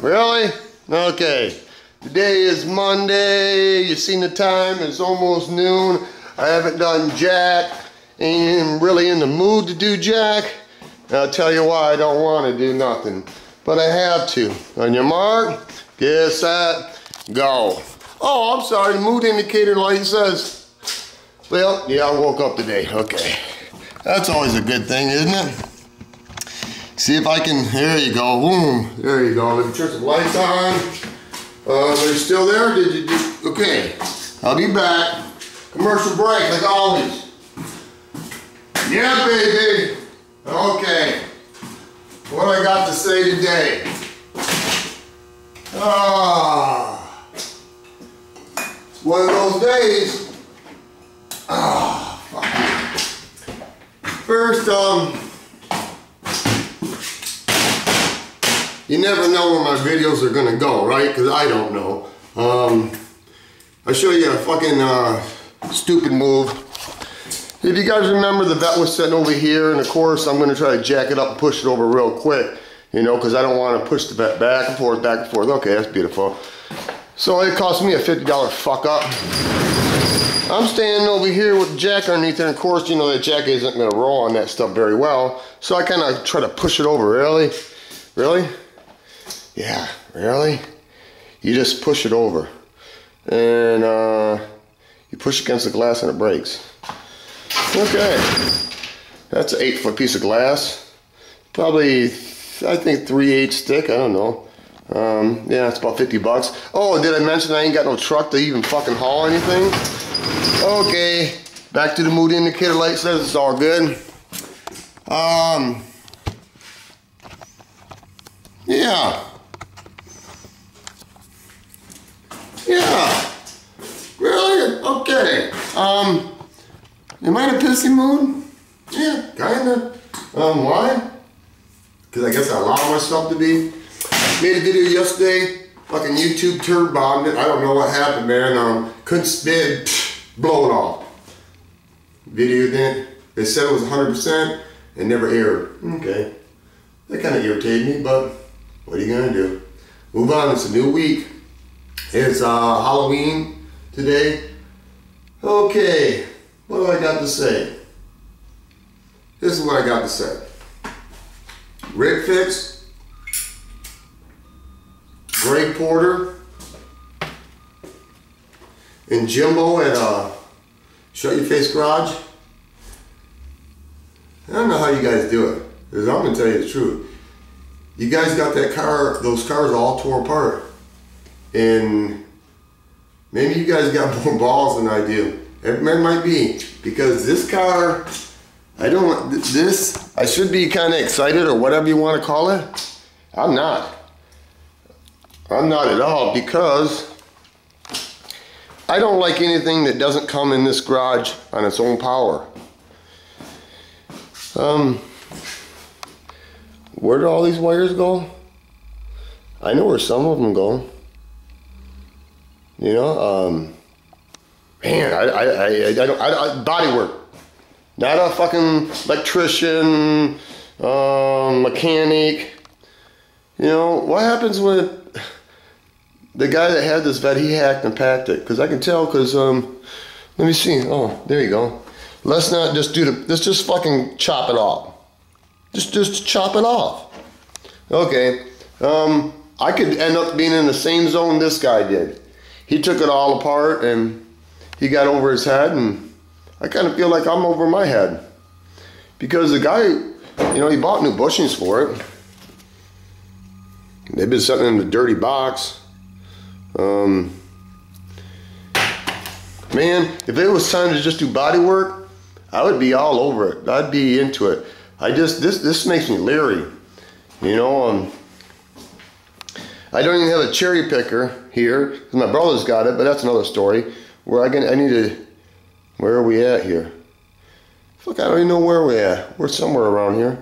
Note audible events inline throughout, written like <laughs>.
Okay, today is Monday. You seen the time? It's almost noon. I haven't done jack. Ain't really in the mood to do jack. And I'll tell you why I don't want to do nothing. But I have to. On your mark, get set, go. Oh, I'm sorry. The mood indicator light says. Well, yeah, I woke up today. Okay. That's always a good thing, isn't it? See if I can, there you go, boom, there you go. Let me turn some lights on. Uh, they're still there, did you, okay. I'll be back. Commercial break, like always. Yeah, baby. Okay. What I got to say today. Ah. It's one of those days. Ah, fuck. First, um, you never know where my videos are gonna go, right? Because I don't know. Um, I'll show you a fucking uh, stupid move. If you guys remember, the Vette was sitting over here, and of course, I'm gonna try to jack it up and push it over real quick, you know, because I don't want to push the Vette back and forth, back and forth. Okay, that's beautiful. So it cost me a $50 fuck up. I'm standing over here with the jack underneath there, and of course, you know, that jack isn't gonna roll on that stuff very well. So I kind of try to push it over, really? Really? Yeah, really? You just push it over. And uh, you push against the glass and it breaks. Okay. That's an eight foot piece of glass. Probably, I think three eight stick, I don't know. Um, yeah, it's about 50 bucks. Oh, did I mention I ain't got no truck to even fucking haul anything? Okay, back to the mood indicator light says it's all good. Um, yeah. Yeah. Really? Okay. Um, am I in a pissy mood? Yeah, kinda. Um, why? Because I guess I allow myself to be. Made a video yesterday, fucking YouTube turd bombed it. I don't know what happened, man. Um, couldn't spin, blown off. Video then, they said it was 100% and never aired. Okay. That kind of irritated me, but what are you gonna do? Move on, it's a new week. It's uh, Halloween today. Okay, what do I got to say? This is what I got to say. Rick Fix, Greg Porter, and Jimbo at uh, Shut Your Face Garage. I don't know how you guys do it, because I'm gonna tell you the truth. You guys got that car, those cars all tore apart. And maybe you guys got <laughs> more balls than I do. It might be because this car, I don't, want this, I should be kind of excited or whatever you want to call it. I'm not. I'm not at all because I don't like anything that doesn't come in this garage on its own power. Um, where do all these wires go? I know where some of them go. You know, um, man, I, I, I, I don't, I, I, body work. Not a fucking electrician, um, mechanic. You know, what happens with the guy that had this Vette, he hacked and packed it. Because I can tell, because, um, let me see. Oh, there you go. Let's not just do the, let's just fucking chop it off. Just, just chop it off. Okay. Um, I could end up being in the same zone this guy did he took it all apart and he got over his head and I kind of feel like I'm over my head because the guy, you know, he bought new bushings for it. They've been sitting in the dirty box. Um, man, if it was time to just do body work, I would be all over it. I'd be into it. I just this this makes me leery. You know, um, I don't even have a cherry picker here because my brother's got it, but that's another story. Where I can I need to. Where are we at here? Fuck, I don't even know where we're at. We're somewhere around here.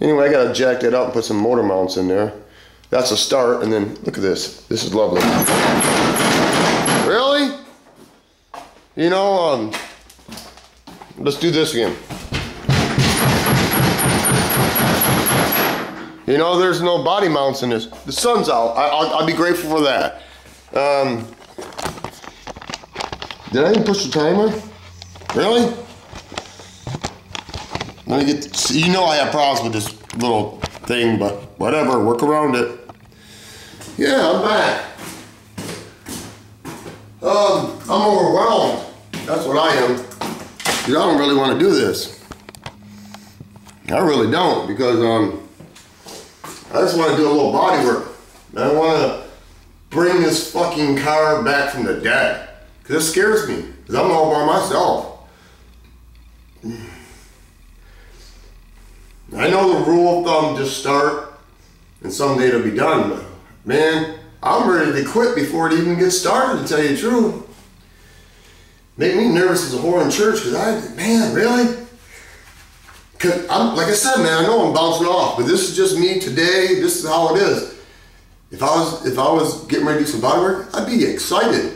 Anyway, I gotta jack that up and put some motor mounts in there. That's a start, and then look at this. This is lovely. Really? You know, um, let's do this again. You know, there's no body mounts in this. The sun's out. I, will I'll be grateful for that. Um, did I even push the timer? Really? Let me get. You know I have problems with this little thing, but whatever. Work around it. Yeah, I'm back. Um, I'm overwhelmed. That's what I am. I don't really want to do this. I really don't because um, I just want to do a little body work. I want to bring this fucking car back from the dead because it scares me because I'm all by myself. <sighs> I know the rule of thumb, just start and someday it'll be done. But man, I'm ready to quit before it even gets started to tell you the truth. Make me nervous as a whore in church because I, man, really? Cause I'm, like I said, man, I know I'm bouncing off, but this is just me today. This is how it is. If I was, if I was getting ready to do some body work, I'd be excited.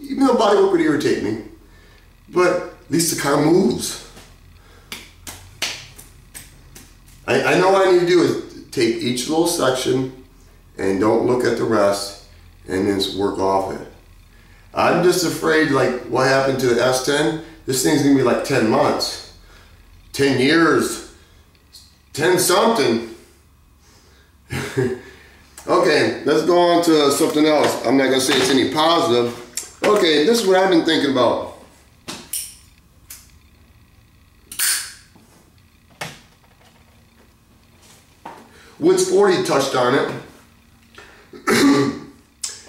Even though body work would irritate me, but at least the car moves. I, I know what I need to do is take each little section and don't look at the rest and then work off it. I'm just afraid like what happened to the S10, this thing's gonna be like 10 months, 10 years, 10 something. <laughs> okay, let's go on to something else. I'm not gonna say it's any positive. Okay, this is what I've been thinking about. Woods 40 touched on it. <clears throat>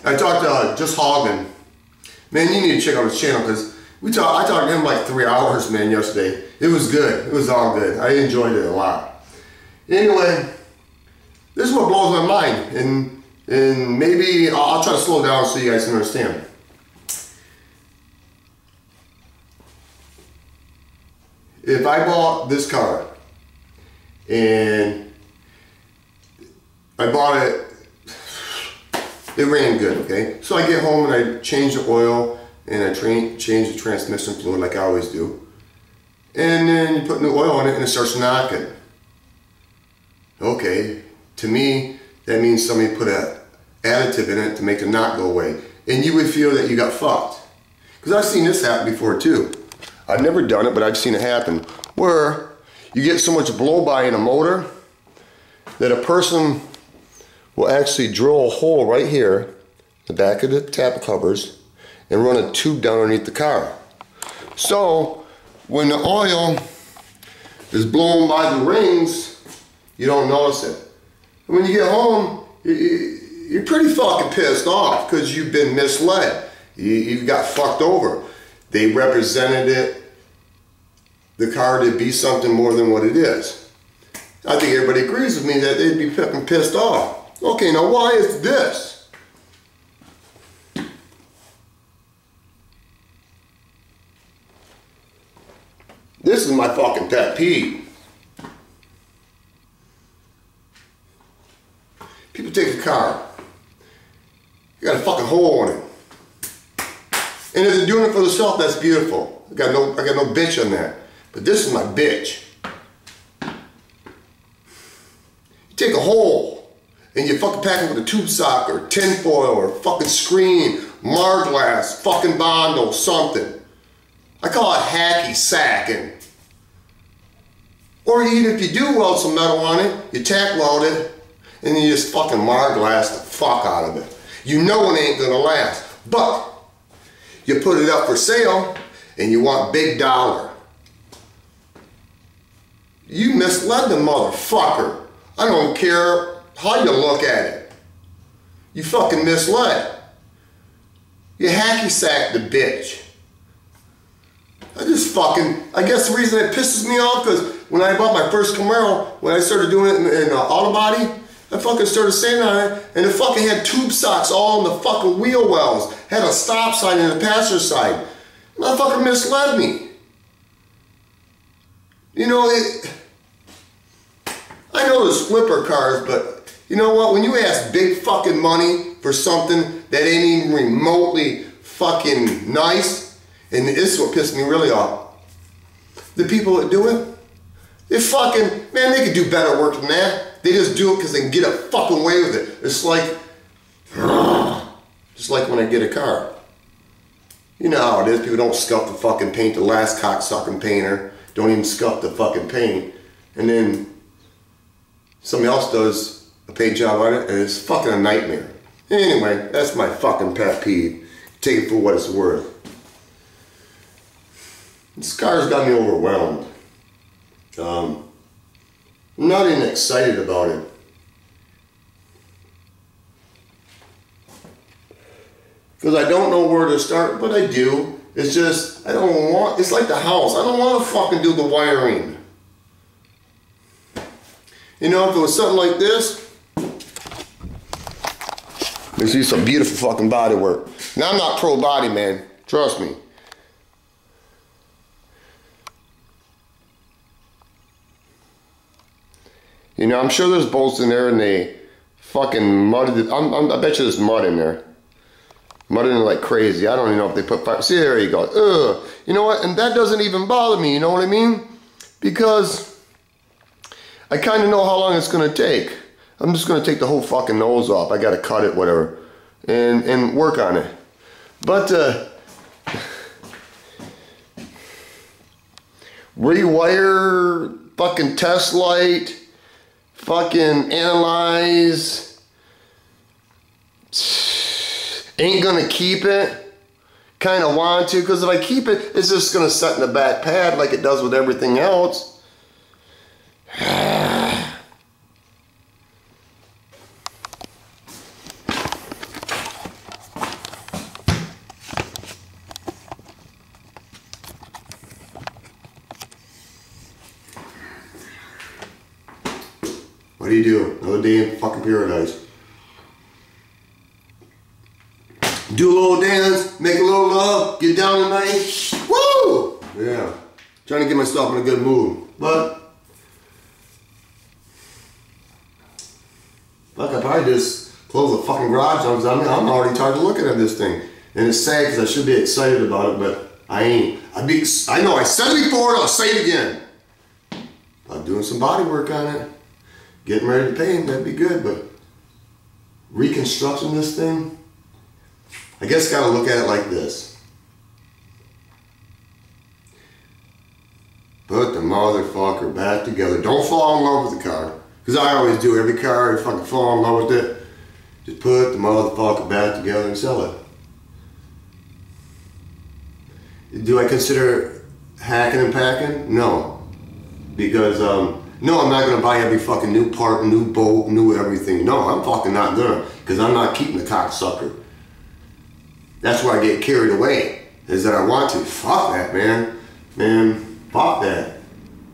I talked to uh, Just Hogan. Man, you need to check out his channel because we talk, I talked to him like three hours, man, yesterday. It was good. It was all good. I enjoyed it a lot. Anyway, this is what blows my mind. And, and maybe I'll, I'll try to slow down so you guys can understand. If I bought this car and I bought it, it ran good, okay? So I get home and I change the oil and I change the transmission fluid like I always do. And then you put new oil in it and it starts knocking. Okay, to me, that means somebody put an additive in it to make the knock go away. And you would feel that you got fucked. Because I've seen this happen before too. I've never done it, but I've seen it happen. Where you get so much blow by in a motor that a person will actually drill a hole right here, the back of the tap covers, and run a tube down underneath the car. So when the oil is blown by the rings, you don't notice it. And when you get home, you're pretty fucking pissed off because you've been misled. You've got fucked over. They represented it, the car to be something more than what it is. I think everybody agrees with me that they'd be fucking pissed off. Okay, now why is this? This is my fucking pet peeve. People take a car, you got a fucking hole in it. And if they're doing it for themselves, that's beautiful. I got no, I got no bitch on that. But this is my bitch. You take a hole, and you fucking pack it with a tube sock or tinfoil or fucking screen, Marglass, fucking Bondo, something. I call it hacky sacking. Or even if you do weld some metal on it, you tack weld it, and you just fucking Marglass the fuck out of it. You know it ain't gonna last. But you put it up for sale and you want big dollar. You misled the motherfucker. I don't care how you look at it. You fucking misled. You hacky sack the bitch. I just fucking, I guess the reason it pisses me off because when I bought my first Camaro, when I started doing it in, in uh, auto body, I fucking started saying on it, and it fucking had tube socks all in the fucking wheel wells, had a stop sign in the passenger side. Motherfucker misled me. You know, it, I know there's flipper cars, but you know what? When you ask big fucking money for something that ain't even remotely fucking nice, and this is what pissed me really off. The people that do it, they fucking, man, they could do better work than that. They just do it because they can get a fucking way with it. It's like, just like when I get a car. You know how it is. People don't scuff the fucking paint. The last cocksucking painter don't even scuff the fucking paint. And then somebody else does a paint job on it and it's fucking a nightmare. Anyway, that's my fucking pet peeve. Take it for what it's worth. This car's got me overwhelmed. Um, I'm not even excited about it. Because I don't know where to start, but I do. It's just, I don't want, it's like the house. I don't want to fucking do the wiring. You know, if it was something like this, you see some beautiful fucking body work. Now I'm not pro body, man. Trust me. You know, I'm sure there's bolts in there and they fucking mudded it. I'm, I'm, i bet you there's mud in there. Mud in it like crazy. I don't even know if they put fire. See, there you go. Ugh. You know what? And that doesn't even bother me. You know what I mean? Because I kind of know how long it's going to take. I'm just going to take the whole fucking nose off. I got to cut it, whatever. And, and work on it. But, uh, <sighs> rewire fucking test light fucking analyze. Ain't gonna keep it. Kind of want to, because if I keep it, it's just gonna set in the back pad like it does with everything else. What do you do? Another day in fucking paradise. Do a little dance, make a little love, get down tonight. Woo! Yeah. Trying to get myself in a good mood. But, fuck, I probably just close the fucking garage I'm, I'm already tired of looking at this thing. And it's sad because I should be excited about it, but I ain't. I be, I know I said it before and I'll say it again. I'm doing some body work on it getting ready to paint, that'd be good, but reconstructing this thing, I guess gotta look at it like this. Put the motherfucker back together. Don't fall in love with the car. Because I always do. Every car, I fucking fall in love with it. Just put the motherfucker back together and sell it. Do I consider hacking and packing? No. Because um, no, I'm not gonna buy every fucking new part, new bolt, new everything. No, I'm fucking not gonna, because I'm not keeping the cocksucker. That's why I get carried away, is that I want to. Fuck that, man. Man, fuck that.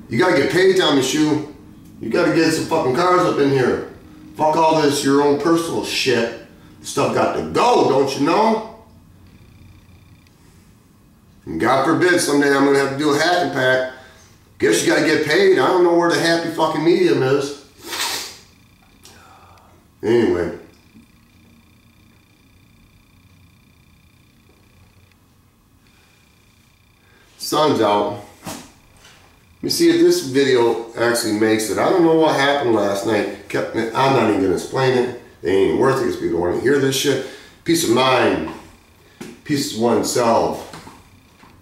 You gotta get paid, Tommy Shoe. You gotta get some fucking cars up in here. Fuck all this, your own personal shit. Stuff got to go, don't you know? And God forbid someday I'm gonna have to do a hack and pack Guess you gotta get paid. I don't know where the happy fucking medium is. Anyway. Sun's out. Let me see if this video actually makes it. I don't know what happened last night. Kept, I'm not even gonna explain it. They ain't worth it because people want to hear this shit. Peace of mind. Peace of oneself.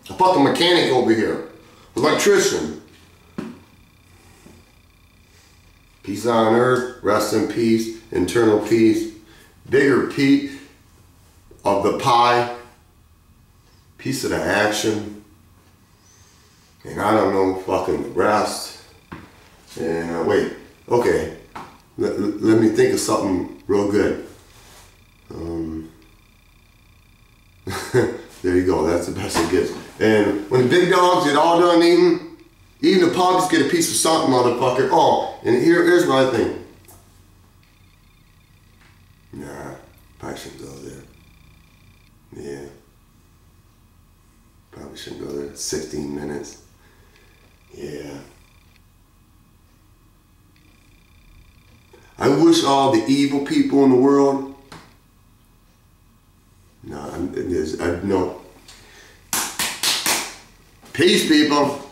I fucking mechanic over here. Electrician. Peace on earth, rest in peace, internal peace, bigger piece of the pie, piece of the action, and I don't know fucking rest. And uh, wait, okay, let, let me think of something real good. Um, <laughs> there you go, that's the best it gets. And when the big dogs get all done eating, even the pugs get a piece of something, motherfucker. Oh, and here, here's my thing. Nah, probably shouldn't go there. Yeah. Probably shouldn't go there. 16 minutes. Yeah. I wish all the evil people in the world. No, I'm, there's, I, no. Peace, people.